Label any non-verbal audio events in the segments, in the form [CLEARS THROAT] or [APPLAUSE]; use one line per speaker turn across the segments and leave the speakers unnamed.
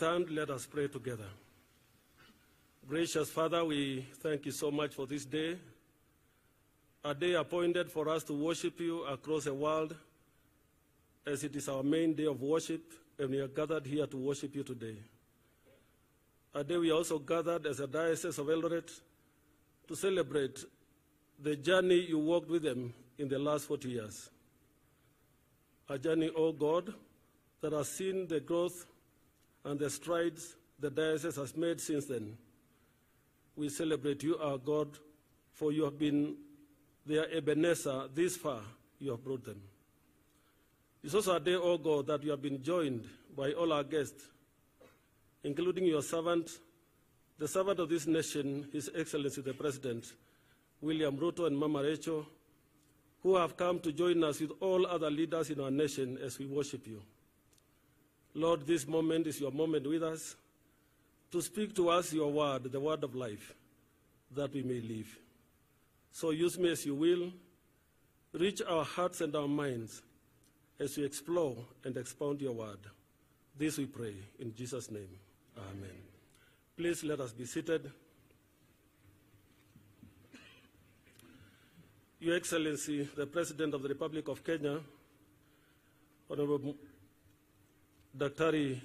Stand, let us pray together. Gracious Father, we thank you so much for this day, a day appointed for us to worship you across the world, as it is our main day of worship, and we are gathered here to worship you today. A day we are also gathered as a diocese of Eldoret to celebrate the journey you walked with them in the last 40 years. A journey, O oh God, that has seen the growth and the strides the diocese has made since then. We celebrate you, our God, for you have been their Ebenezer this far, you have brought them. It's also a day, O oh God, that you have been joined by all our guests, including your servant, the servant of this nation, His Excellency the President, William Ruto and Mama Rachel, who have come to join us with all other leaders in our nation as we worship you. Lord, this moment is your moment with us to speak to us your word, the word of life, that we may live. So use me as you will. Reach our hearts and our minds as we explore and expound your word. This we pray in Jesus' name. Amen. Please let us be seated. Your Excellency, the President of the Republic of Kenya, Honorable Daktari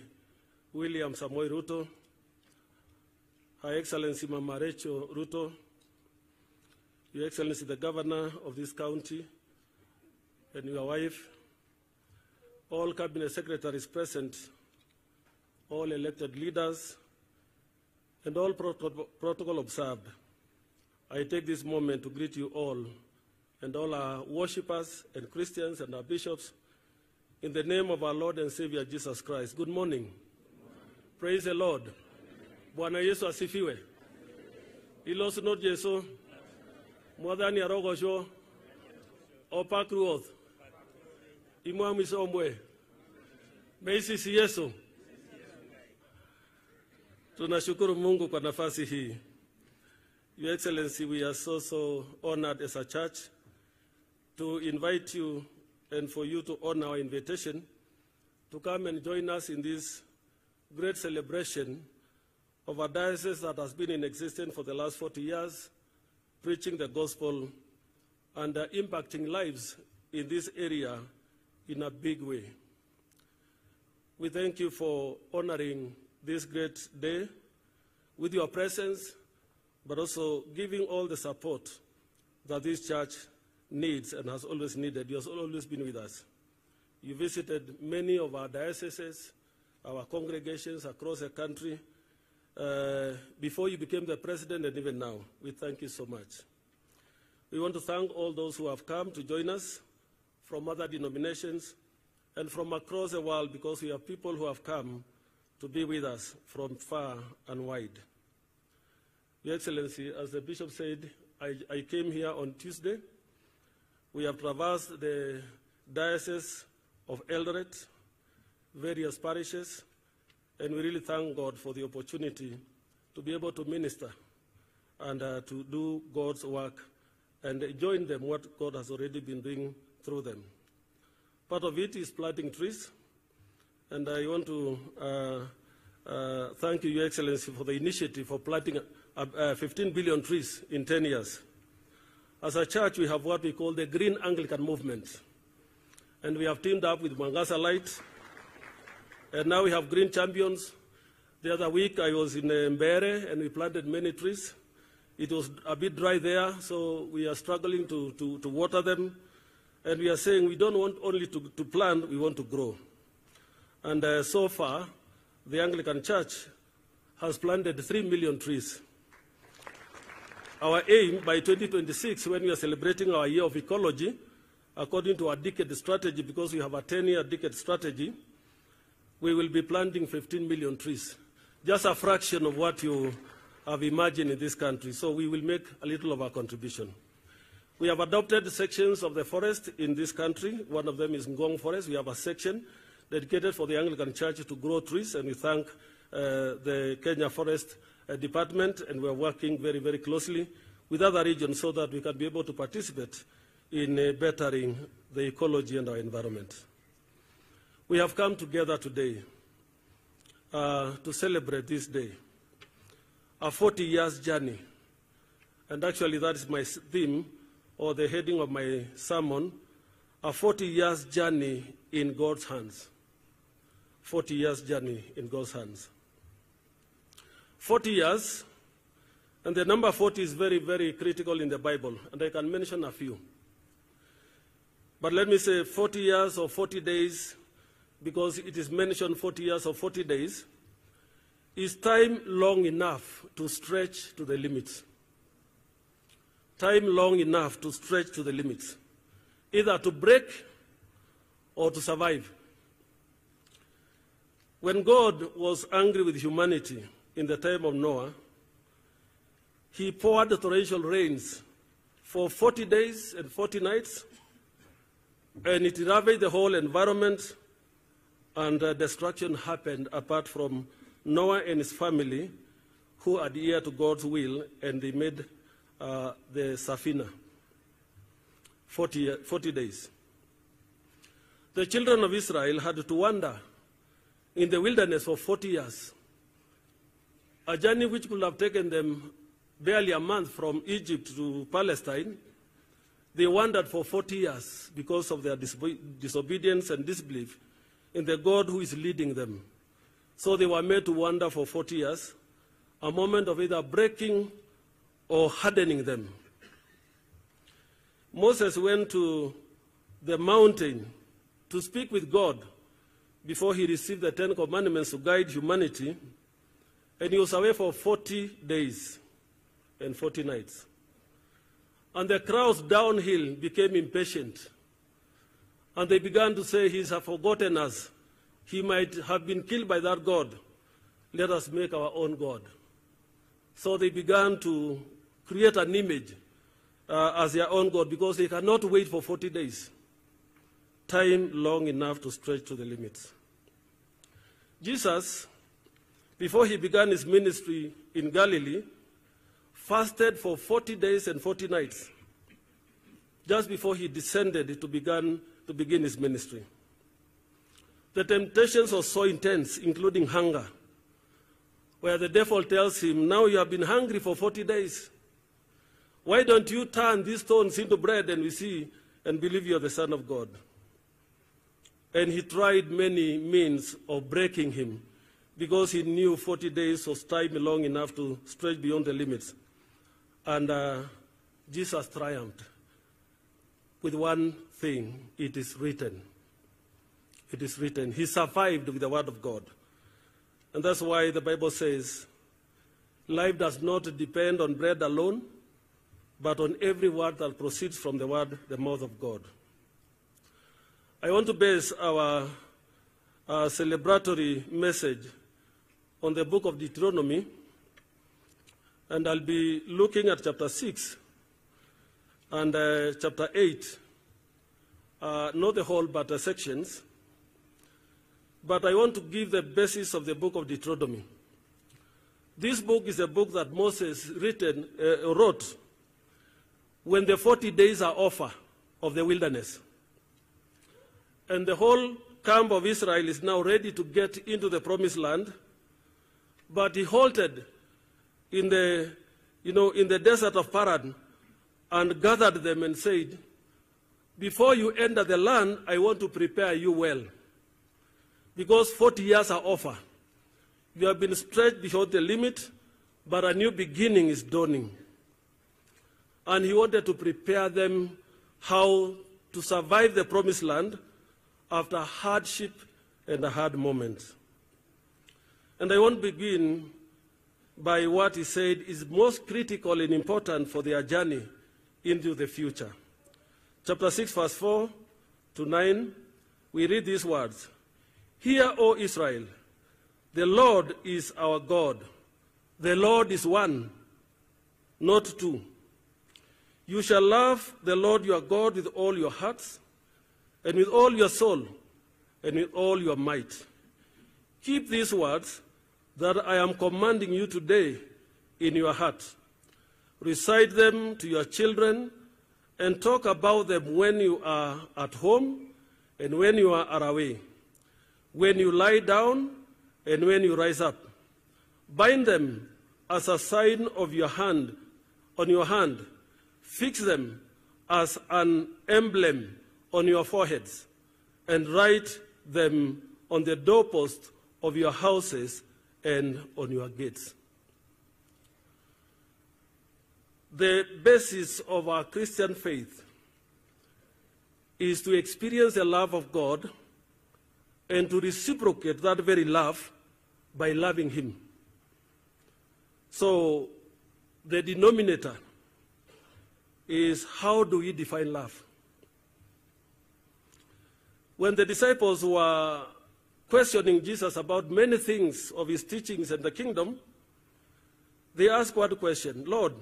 William Samoei Ruto, Her Excellency Mama Rachel Ruto, Your Excellency the Governor of this county, and your wife, all cabinet secretaries present, all elected leaders, and all proto protocol observed. I take this moment to greet you all and all our worshippers and Christians and our bishops in the name of our Lord and Savior Jesus Christ. Good morning. Praise the Lord. Bwana Yesu asifiwe. Ilos not Yesu. Mwathani arogocwo. Opak ruoth. Imwami sombwe. Meisisi Yesu. Tunashukuru Mungu kwa nafasi hii. Your Excellency, we are so, so honored as a church to invite you and for you to honor our invitation to come and join us in this great celebration of a diocese that has been in existence for the last 40 years, preaching the gospel and uh, impacting lives in this area in a big way. We thank you for honoring this great day with your presence, but also giving all the support that this church needs and has always needed. You have always been with us. You visited many of our dioceses, our congregations across the country uh, before you became the president and even now. We thank you so much. We want to thank all those who have come to join us from other denominations and from across the world because we have people who have come to be with us from far and wide. Your Excellency, as the Bishop said, I, I came here on Tuesday. We have traversed the Diocese of Eldoret, various parishes, and we really thank God for the opportunity to be able to minister and uh, to do God's work and join them what God has already been doing through them. Part of it is planting trees, and I want to uh, uh, thank you, Your Excellency, for the initiative for planting uh, 15 billion trees in 10 years. As a church, we have what we call the Green Anglican Movement. And we have teamed up with Mangasa Light. And now we have Green Champions. The other week, I was in Mbere, and we planted many trees. It was a bit dry there, so we are struggling to, to, to water them. And we are saying we don't want only to, to plant, we want to grow. And uh, so far, the Anglican Church has planted 3 million trees. Our aim by 2026, when we are celebrating our year of ecology, according to our decade strategy, because we have a 10-year decade strategy, we will be planting 15 million trees. Just a fraction of what you have imagined in this country. So we will make a little of our contribution. We have adopted sections of the forest in this country. One of them is Ngong Forest. We have a section dedicated for the Anglican Church to grow trees, and we thank uh, the Kenya Forest Department, and we're working very, very closely with other regions so that we can be able to participate in uh, bettering the ecology and our environment. We have come together today uh, to celebrate this day a 40 years journey. And actually, that is my theme or the heading of my sermon a 40 years journey in God's hands. 40 years journey in God's hands. 40 years, and the number 40 is very, very critical in the Bible, and I can mention a few. But let me say 40 years or 40 days, because it is mentioned 40 years or 40 days, is time long enough to stretch to the limits. Time long enough to stretch to the limits, either to break or to survive. When God was angry with humanity in the time of Noah, he poured the torrential rains for 40 days and 40 nights, and it ravaged the whole environment, and uh, destruction happened apart from Noah and his family, who adhered to God's will, and they made uh, the Safina. 40, year- 40 days. The children of Israel had to wander in the wilderness for 40 years, a journey which could have taken them barely a month from Egypt to Palestine. They wandered for 40 years because of their disobe- disobedience and disbelief in the God who is leading them. So they were made to wander for 40 years, a moment of either breaking or hardening them. Moses went to the mountain to speak with God before he received the Ten Commandments to guide humanity, and he was away for 40 days and 40 nights. And the crowds downhill became impatient, and they began to say, He has forgotten us. He might have been killed by that God. Let us make our own God. So they began to create an image uh, as their own God because they cannot wait for 40 days. Time long enough to stretch to the limits. Jesus, before he began his ministry in Galilee, fasted for 40 days and 40 nights just before he descended to begin, to begin his ministry. The temptations were so intense, including hunger, where the devil tells him, Now you have been hungry for 40 days. Why don't you turn these stones into bread and we see and believe you are the Son of God? And he tried many means of breaking him because he knew 40 days was time long enough to stretch beyond the limits. And uh, Jesus triumphed with one thing it is written. It is written. He survived with the word of God. And that's why the Bible says life does not depend on bread alone, but on every word that proceeds from the word, the mouth of God. I want to base our uh, celebratory message on the book of Deuteronomy, and I'll be looking at chapter 6 and uh, chapter 8, uh, not the whole, but uh, sections. But I want to give the basis of the book of Deuteronomy. This book is a book that Moses written, uh, wrote when the 40 days are over of the wilderness. And the whole camp of Israel is now ready to get into the promised land. But he halted in the, you know, in the desert of Paran and gathered them and said, Before you enter the land, I want to prepare you well. Because 40 years are over. You have been stretched beyond the limit, but a new beginning is dawning. And he wanted to prepare them how to survive the promised land after hardship and a hard moment. And I want to begin by what he said is most critical and important for their journey into the future. Chapter 6, verse 4 to 9, we read these words Hear, O Israel, the Lord is our God. The Lord is one, not two. You shall love the Lord your God with all your hearts, and with all your soul, and with all your might. Keep these words that I am commanding you today in your heart. Recite them to your children, and talk about them when you are at home and when you are away, when you lie down and when you rise up. Bind them as a sign of your hand on your hand. Fix them as an emblem on your foreheads, and write them on the doorpost of your houses and on your gates. The basis of our Christian faith is to experience the love of God and to reciprocate that very love by loving Him. So, the denominator is how do we define love? When the disciples were questioning Jesus about many things of his teachings and the kingdom, they ask one question Lord,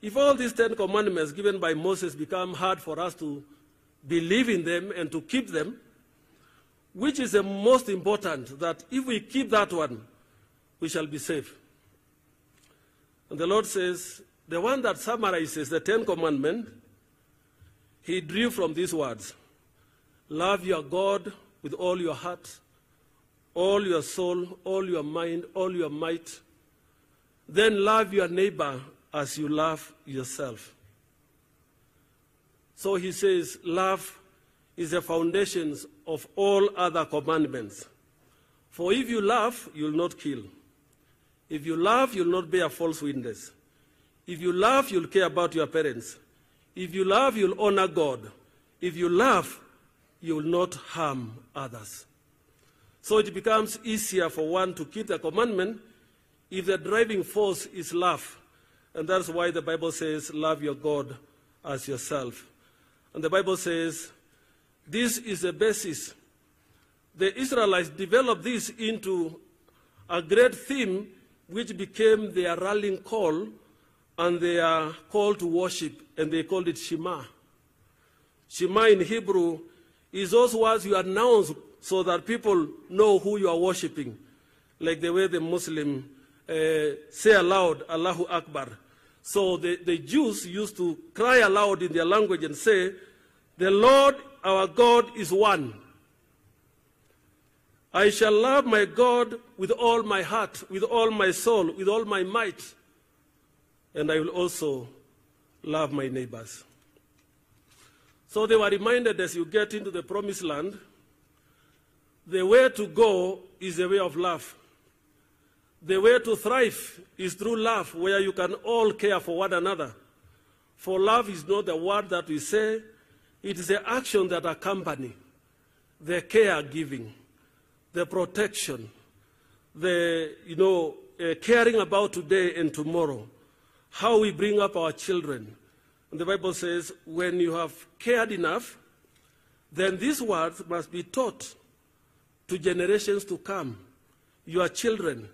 if all these Ten Commandments given by Moses become hard for us to believe in them and to keep them, which is the most important that if we keep that one, we shall be safe? And the Lord says, the one that summarizes the Ten Commandments, he drew from these words Love your God with all your heart, all your soul, all your mind, all your might. Then love your neighbor as you love yourself. So he says, love is the foundations of all other commandments. For if you love, you'll not kill. If you love, you'll not bear false witness. If you love, you'll care about your parents. If you love, you'll honor God. If you love, you will not harm others. So it becomes easier for one to keep the commandment if the driving force is love. And that's why the Bible says, Love your God as yourself. And the Bible says, This is the basis. The Israelites developed this into a great theme which became their rallying call and their call to worship, and they called it Shema. Shema in Hebrew is those words you announce so that people know who you are worshiping, like the way the Muslim uh, say aloud, Allahu Akbar. So the, the Jews used to cry aloud in their language and say, The Lord our God is one. I shall love my God with all my heart, with all my soul, with all my might, and I will also love my neighbors. So they were reminded as you get into the promised land, the way to go is the way of love. The way to thrive is through love, where you can all care for one another. For love is not the word that we say, it is the action that accompany the care giving, the protection, the you know uh, caring about today and tomorrow, how we bring up our children, and the Bible says, when you have cared enough, then these words must be taught to generations to come. Your children,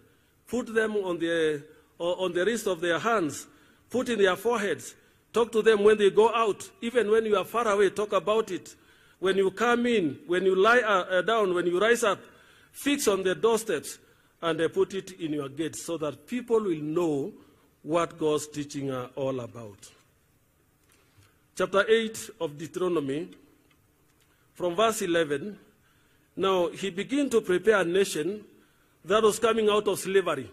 put them on the, on the wrist of their hands, put in their foreheads. Talk to them when they go out. Even when you are far away, talk about it. When you come in, when you lie uh, down, when you rise up, fix on the doorsteps and uh, put it in your gates so that people will know what God's teaching are all about chapter 8 of Deuteronomy, from verse 11. Now, he began to prepare a nation that was coming out of slavery,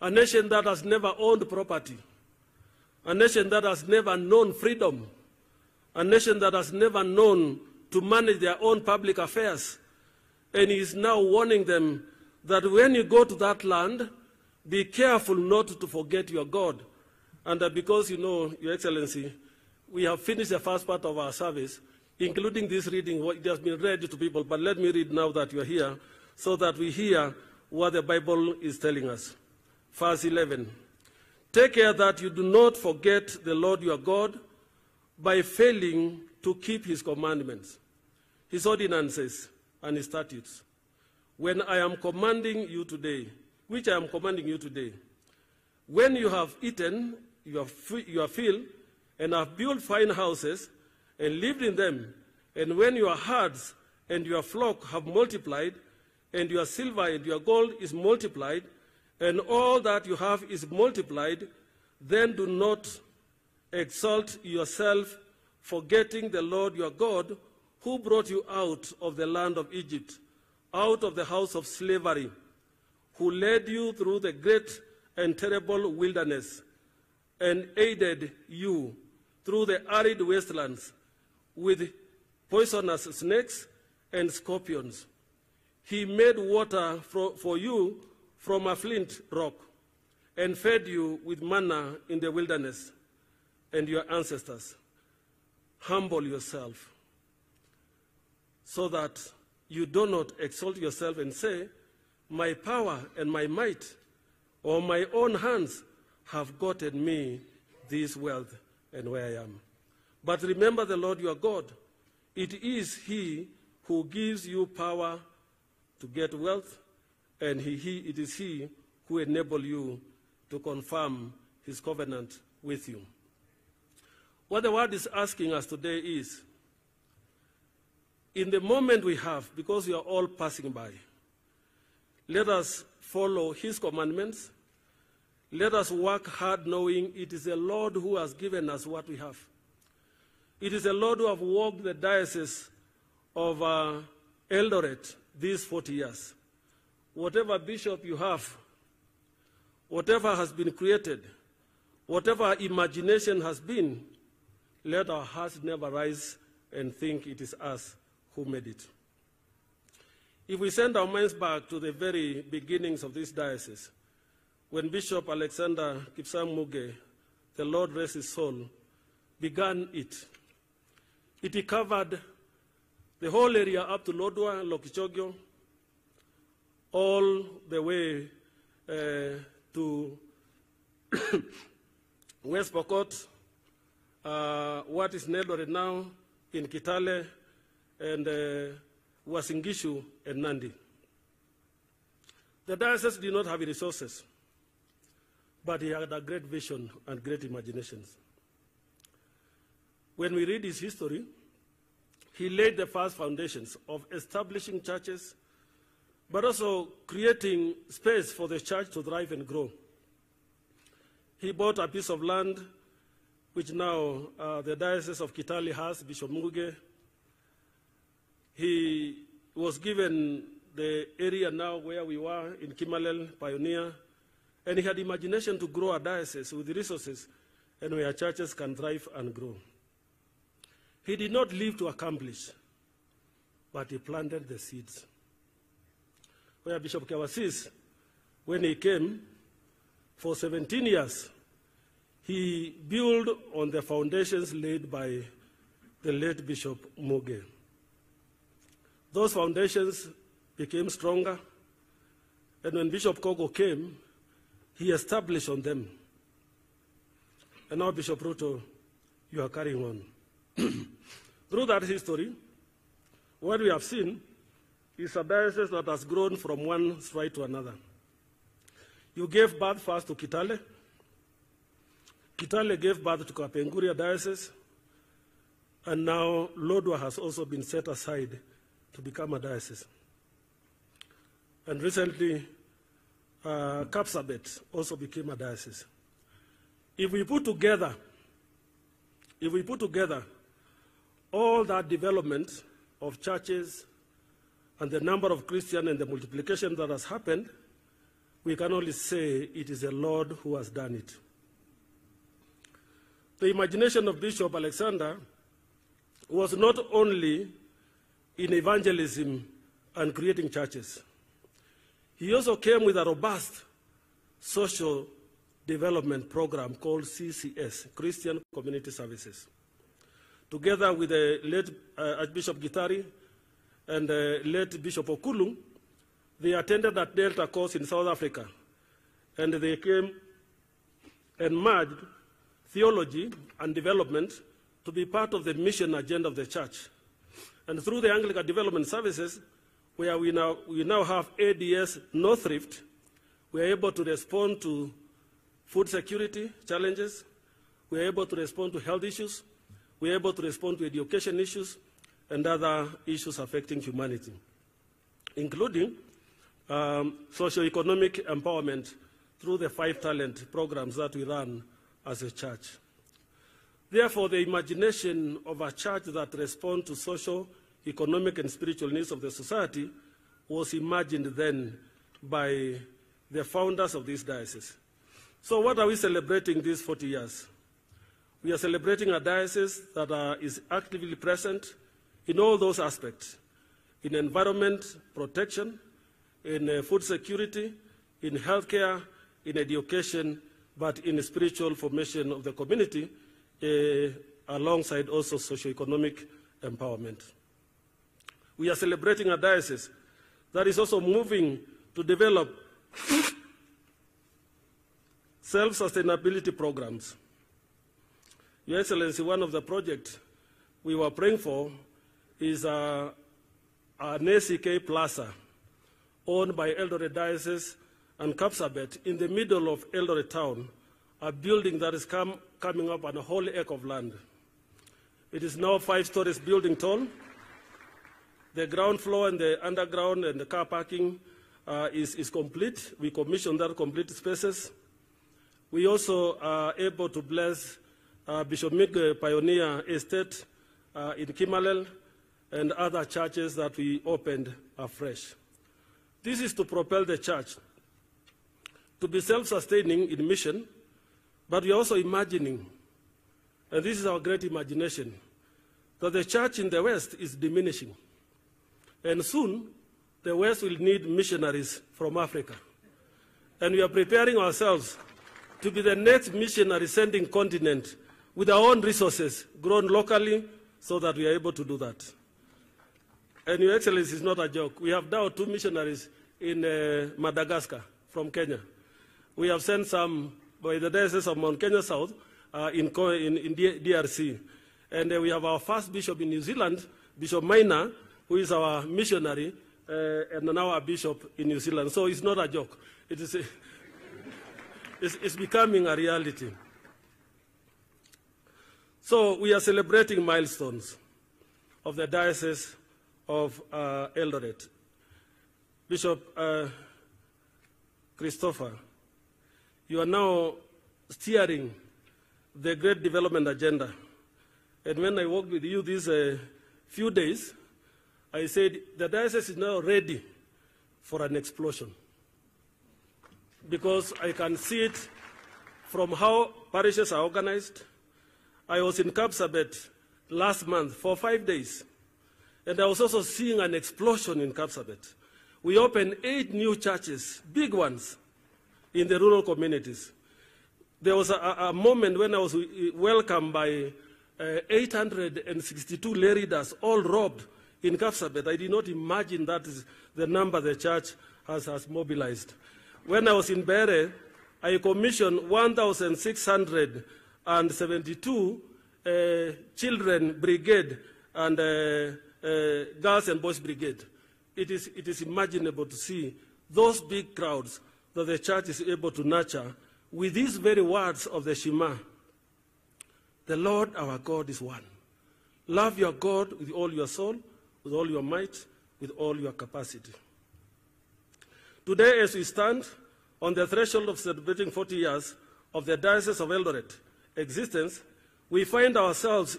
a nation that has never owned property, a nation that has never known freedom, a nation that has never known to manage their own public affairs. And he is now warning them that when you go to that land, be careful not to forget your God. And uh, because you know, Your Excellency, we have finished the first part of our service, including this reading. It has been read to people, but let me read now that you are here so that we hear what the Bible is telling us. Verse 11 Take care that you do not forget the Lord your God by failing to keep his commandments, his ordinances, and his statutes. When I am commanding you today, which I am commanding you today, when you have eaten, you have, you filled, and have built fine houses and lived in them, and when your herds and your flock have multiplied, and your silver and your gold is multiplied, and all that you have is multiplied, then do not exalt yourself, forgetting the Lord your God, who brought you out of the land of Egypt, out of the house of slavery, who led you through the great and terrible wilderness and aided you through the arid wastelands with poisonous snakes and scorpions. He made water for, you from a flint rock and fed you with manna in the wilderness and your ancestors. Humble yourself so that you do not exalt yourself and say, My power and my might or my own hands have gotten me this wealth and where I am. But remember the Lord your God. It is He who gives you power to get wealth, and he, he, it is He who enables you to confirm His covenant with you. What the word is asking us today is in the moment we have, because we are all passing by, let us follow His commandments. Let us work hard knowing it is the Lord who has given us what we have. It is the Lord who has walked the diocese of uh, Eldoret these 40 years. Whatever bishop you have, whatever has been created, whatever imagination has been, let our hearts never rise and think it is us who made it. If we send our minds back to the very beginnings of this diocese, when Bishop Alexander Kipsang Muge, the Lord rest his soul, began it, it covered the whole area up to Lodwar, Lokichoggio, all the way uh, to [COUGHS] West Pokot, uh, what is Nelore now in Kitale, and uh, Uasin Gishu and Nandi. The diocese did not have resources, but he had a great vision and great imaginations. When we read his history, he laid the first foundations of establishing churches, but also creating space for the church to thrive and grow. He bought a piece of land, which now uh, the Diocese of Kitale has, Bishop Muge. He was given the area now where we were in Kimalel, Pioneer, and he had imagination to grow a diocese with resources and where churches can thrive and grow. He did not live to accomplish, but he planted the seeds. Where Bishop Kewasis, when he came, for 17 years, he built on the foundations laid by the late Bishop Muge. Those foundations became stronger, and when Bishop Kogo came, he established on them. And now, Bishop Ruto, you are carrying on. [CLEARS THROAT] Through that history, what we have seen is a diocese that has grown from one stride to another. You gave birth first to Kitale. Kitale gave birth to Kapenguria Diocese. And now Lodwar has also been set aside to become a diocese. And recently, uh, Kapsabet also became a diocese. If we put together, if we put together all that development of churches and the number of Christians and the multiplication that has happened, we can only say it is the Lord who has done it. The imagination of Bishop Alexander was not only in evangelism and creating churches, he also came with a robust social development program called CCS, Christian Community Services. Together with the late uh, Archbishop Gitari and the late Bishop Okullu, they attended that Delta course in South Africa, and they came and merged theology and development to be part of the mission agenda of the church. And through the Anglican Development Services, where we now, we now have ADS North Rift, we are able to respond to food security challenges, we are able to respond to health issues, we are able to respond to education issues, and other issues affecting humanity, including um, socio-economic empowerment through the five talent programs that we run as a church. Therefore, the imagination of a church that responds to social, economic, and spiritual needs of the society was imagined then by the founders of this diocese. So, what are we celebrating these 40 years? We are celebrating a diocese that uh, is actively present in all those aspects in environment protection, in uh, food security, in healthcare, in education, but in spiritual formation of the community, uh, alongside also socioeconomic empowerment. We are celebrating a diocese that is also moving to develop [SNIFFS] self-sustainability programs. Your Excellency, one of the projects we were praying for is uh, an ACK Plaza owned by Eldoret Diocese and Kapsabet in the middle of Eldoret town, a building that is coming up on a whole acre of land. It is now five stories building tall. The ground floor and the underground and the car parking uh, is, is complete. We commissioned that complete spaces. We also are able to bless uh, Bishop Muge Pioneer Estate uh, in Kimalel and other churches that we opened afresh. This is to propel the church to be self-sustaining in mission, but we are also imagining, and this is our great imagination, that the church in the West is diminishing. And soon, the West will need missionaries from Africa. And we are preparing ourselves to be the next missionary sending continent with our own resources grown locally so that we are able to do that. And Your Excellency is not a joke. We have now two missionaries in uh, Madagascar from Kenya. We have sent some by the Diocese of Mount Kenya South uh, in, in, in, DRC. And uh, we have our first bishop in New Zealand, Bishop Maina, who is our missionary, uh, and now our bishop in New Zealand. So it's not a joke. It is a, [LAUGHS] it's, it's becoming a reality. So we are celebrating milestones of the Diocese of uh, Eldoret. Bishop uh, Christopher, you are now steering the great development agenda. And when I worked with you these uh, few days, I said the diocese is now ready for an explosion. Because I can see it from how parishes are organized. I was in Kapsabet last month for five days. And I was also seeing an explosion in Kapsabet. We opened eight new churches, big ones, in the rural communities. There was a, a moment when I was welcomed by uh, 862 lay readers, all robbed in Kapsabet. I did not imagine that is the number the church has, has mobilized. When I was in Bere, I commissioned 1,672 uh, children brigade and uh, uh, girls and boys brigade. It is, it is imaginable to see those big crowds that the church is able to nurture with these very words of the Shema. The Lord our God is one. Love your God with all your soul, with all your might, with all your capacity. Today, as we stand on the threshold of celebrating 40 years of the Diocese of Eldoret existence, we find ourselves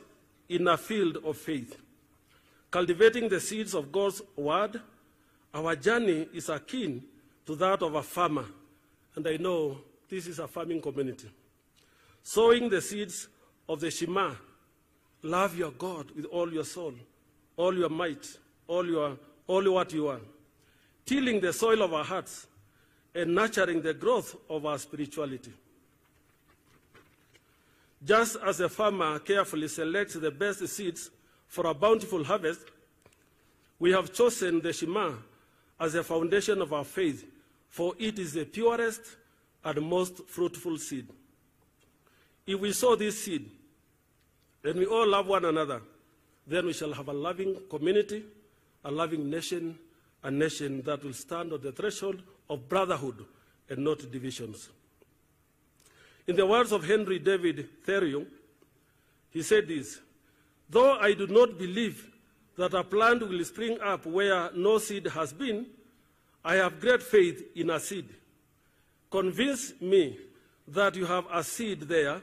in a field of faith. Cultivating the seeds of God's word, our journey is akin to that of a farmer. And I know this is a farming community. Sowing the seeds of the Shema, love your God with all your soul, all your might, all, your, all what you are. Tilling the soil of our hearts and nurturing the growth of our spirituality. Just as a farmer carefully selects the best seeds for a bountiful harvest, we have chosen the Shema as the foundation of our faith, for it is the purest and most fruitful seed. If we sow this seed, and we all love one another, then we shall have a loving community, a loving nation, a nation that will stand on the threshold of brotherhood and not divisions. In the words of Henry David Thoreau, he said this Though I do not believe that a plant will spring up where no seed has been, I have great faith in a seed. Convince me that you have a seed there,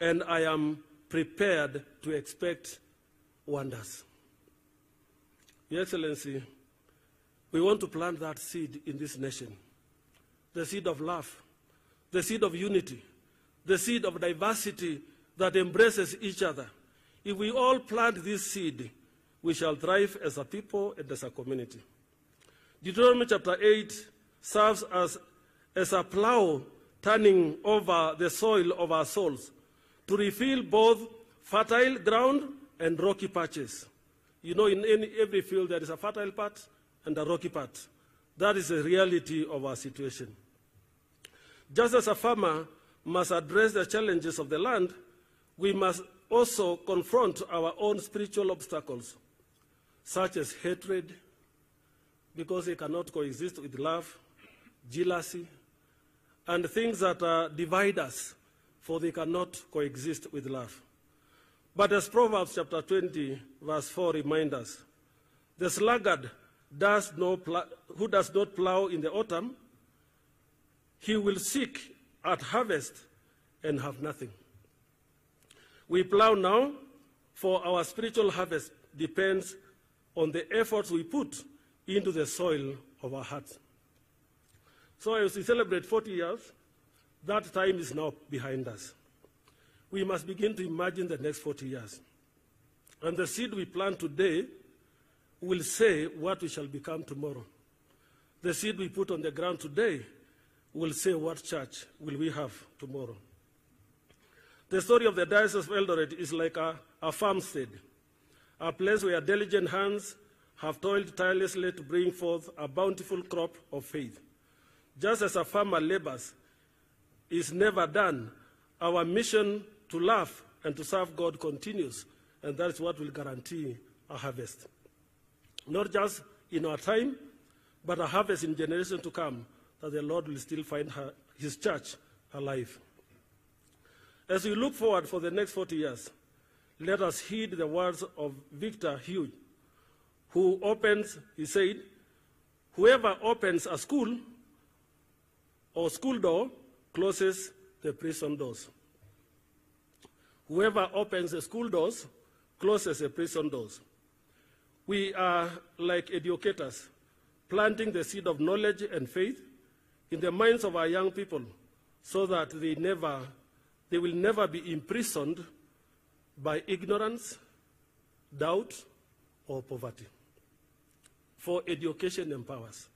and I am prepared to expect wonders. Your Excellency, We want to plant that seed in this nation the seed of love, the seed of unity, the seed of diversity that embraces each other. If we all plant this seed, we shall thrive as a people and as a community. Deuteronomy chapter 8 serves as, as a plow turning over the soil of our souls to refill both fertile ground and rocky patches. You know, in any, every field there is a fertile part and a rocky part. That is the reality of our situation. Just as a farmer must address the challenges of the land, we must also confront our own spiritual obstacles, such as hatred, because they cannot coexist with love, jealousy, and things that uh, divide us, for they cannot coexist with love. But as Proverbs chapter 20, verse 4 reminds us, the sluggard does no who does not plow in the autumn, he will seek at harvest and have nothing. We plow now, for our spiritual harvest depends on the efforts we put into the soil of our hearts. So as we celebrate 40 years, that time is now behind us. We must begin to imagine the next 40 years. And the seed we plant today will say what we shall become tomorrow. The seed we put on the ground today will say what church will we have tomorrow. The story of the Diocese of Eldoret is like a, a farmstead, a place where diligent hands have toiled tirelessly to bring forth a bountiful crop of faith. Just as a farmer labors is never done, our mission to love and to serve God continues, and that is what will guarantee a harvest. Not just in our time, but a harvest in generations to come, that the Lord will still find her, his church alive. As we look forward for the next 40 years, let us heed the words of Victor Hugo, who opens, he said, whoever opens a school or school door closes the prison doors. Whoever opens the school doors closes the prison doors. We are like educators, planting the seed of knowledge and faith in the minds of our young people so that they, never, they will never be imprisoned by ignorance, doubt, or poverty. For education empowers.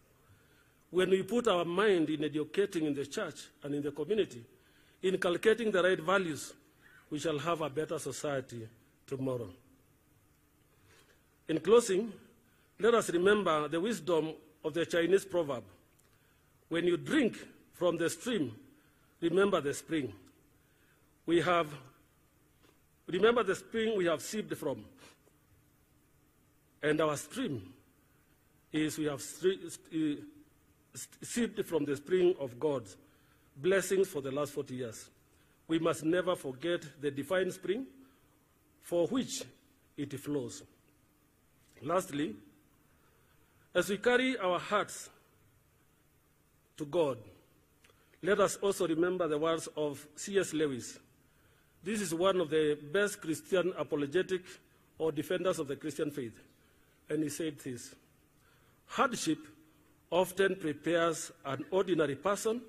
When we put our mind in educating in the church and in the community, inculcating the right values, we shall have a better society tomorrow. In closing, let us remember the wisdom of the Chinese proverb when you drink from the stream, remember the spring. We have, remember the spring we have sipped from. And our stream is we have eh, sipped from the spring of God's blessings for the last 40 years. We must never forget the divine spring for which it flows. Lastly, as we carry our hearts to God, let us also remember the words of C.S. Lewis. This is one of the best Christian apologetic or defenders of the Christian faith. And he said this Hardship often prepares an ordinary person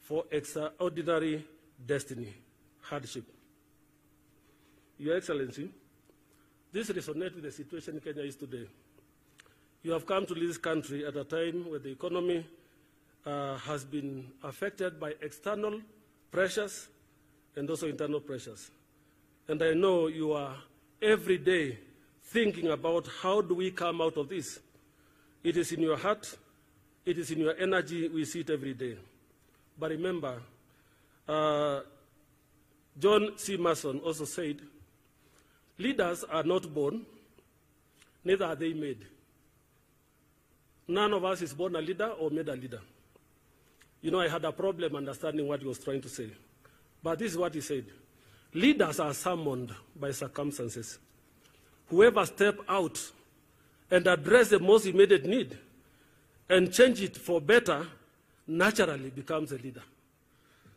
for extraordinary destiny. Hardship. Your Excellency, this resonates with the situation Kenya is today. You have come to this country at a time where the economy uh, has been affected by external pressures and also internal pressures. And I know you are every day thinking about how do we come out of this. It is in your heart, it is in your energy, we see it every day. But remember, uh, John C. Mason also said, leaders are not born, neither are they made. None of us is born a leader or made a leader. You know, I had a problem understanding what he was trying to say. But this is what he said. Leaders are summoned by circumstances. Whoever step out and address the most immediate need and change it for better naturally becomes a leader.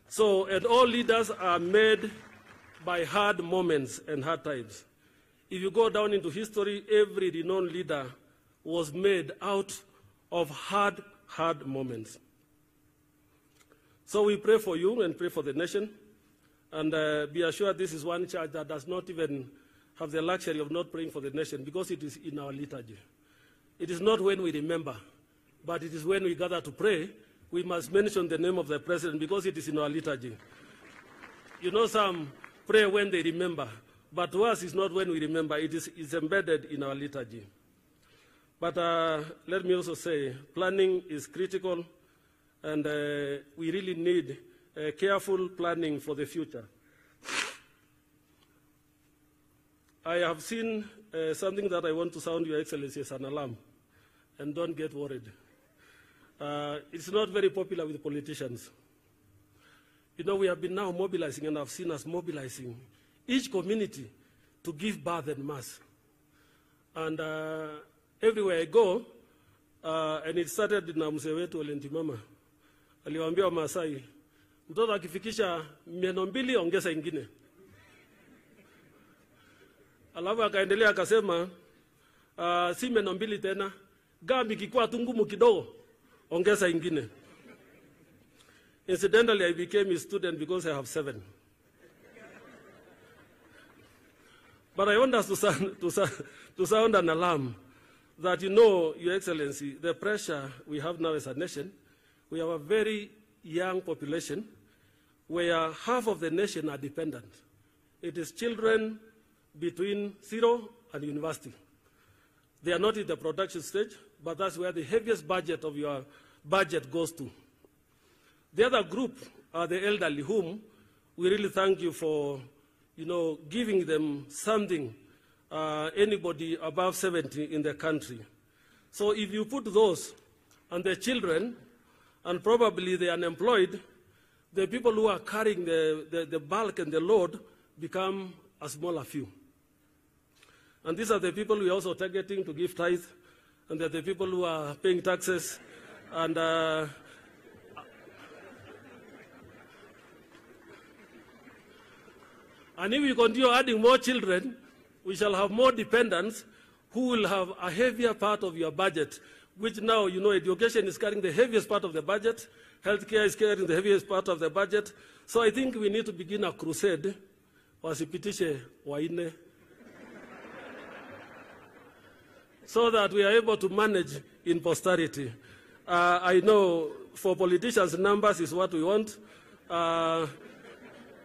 So, and all leaders are made by hard moments and hard times. If you go down into history, every renowned leader was made out of hard, hard moments. So we pray for you and pray for the nation. And uh, be assured this is one church that does not even have the luxury of not praying for the nation because it is in our liturgy. It is not when we remember, but it is when we gather to pray, we must mention the name of the president because it is in our liturgy. You know, some pray when they remember, but to us, it's not when we remember, it is it's embedded in our liturgy. But uh, let me also say, planning is critical, and uh, we really need careful planning for the future. I have seen uh, something that I want to sound Your Excellency as an alarm, and don't get worried. Uh, it's not very popular with politicians. You know, we have been now mobilizing, and I've seen us mobilizing each community to give birth and mass. And uh, everywhere I go, uh, and it started na mzee wetu Olentimama, aliwaambia Wamasai, mtoto akifikisha meno mbili ongeza ingine. Alafu akaendelea akasema, uh, si meno mbili tena, gambi kikuwa tu ngumu kidogo, ongeza ingine. Incidentally, I became a student because I have seven. But I want us to sound, to, to sound an alarm that you know, Your Excellency, the pressure we have now as a nation, we have a very young population where half of the nation are dependent. It is children between zero and university. They are not in the production stage, but that's where the heaviest budget of your budget goes to. The other group are the elderly, whom we really thank you for, you know, giving them something, uh, anybody above 70 in the country. So if you put those and the children, and probably the unemployed, the people who are carrying the, the, the bulk and the load become a smaller few. And these are the people we are also targeting to give tithe, and they're the people who are paying taxes, and uh, And if we continue adding more children, we shall have more dependents who will have a heavier part of your budget, which now, you know, education is carrying the heaviest part of the budget, healthcare is carrying the heaviest part of the budget. So I think we need to begin a crusade, waine, so that we are able to manage in posterity. Uh, I know for politicians, numbers is what we want. Uh,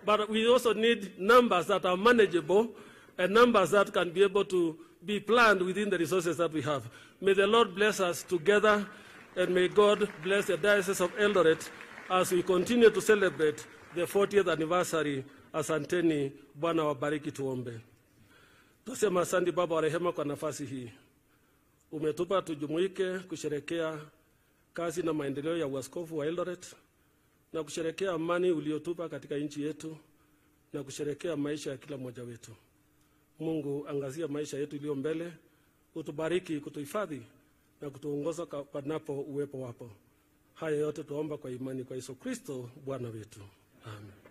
but we also need numbers that are manageable and numbers that can be able to be planned within the resources that we have. May the Lord bless us together, and may God bless the Diocese of Eldoret as we continue to celebrate the 40th anniversary. Asanteni, Bwana wabariki, tuombe. Tusema asante Baba wa kwa nafasi hii umetupa tujumuike kusherekea kazi na maendeleo ya uaskofu wa Eldoret na kusherekea amani uliotupa katika nchi yetu na kusherekea maisha ya kila mmoja wetu. Mungu, angazia maisha yetu iliyo mbele, utubariki, kutuhifadhi na kutuongoza panapo uwepo wapo. Haya yote tuomba kwa imani kwa Yesu Kristo Bwana wetu, amen.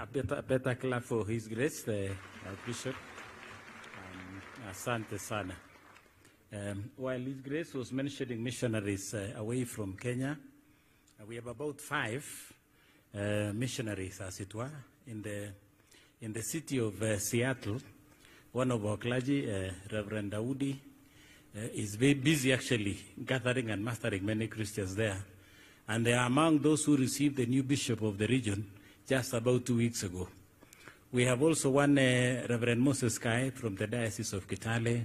A better, better clap for His Grace, the uh, Bishop. Um, asante sana. Um, while His Grace was mentioning missionaries uh, away from Kenya, uh, we have about five uh, missionaries, as it were, in the, in the city of uh, Seattle. One of our clergy, Reverend uh, is very busy actually gathering and mastering many Christians there. And they are among those who received the new bishop of the region just about two weeks ago. We have also one uh, Reverend Moses Kai from the Diocese of Kitale.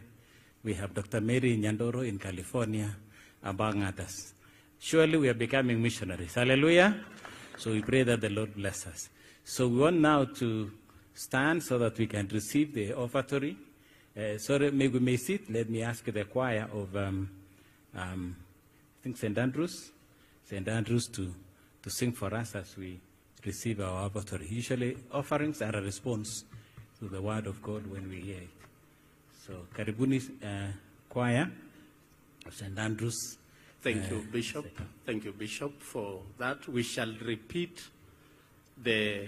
We have Dr. Mary Nyandoro in California, among others. Surely we are becoming missionaries. Hallelujah. So we pray that the Lord bless us. So we want now to stand so that we can receive the offertory. Uh, sorry, may we may sit. Let me ask the choir of, um, um, I think, St. Andrews, St. Andrews to, to sing for us as we receive our offertory. Usually, offerings are a response to the word of God when we hear it. So, karibuni uh, choir of St. Andrews.
Thank
Uh,
you, Bishop. Thank you, Bishop, for that. We shall repeat the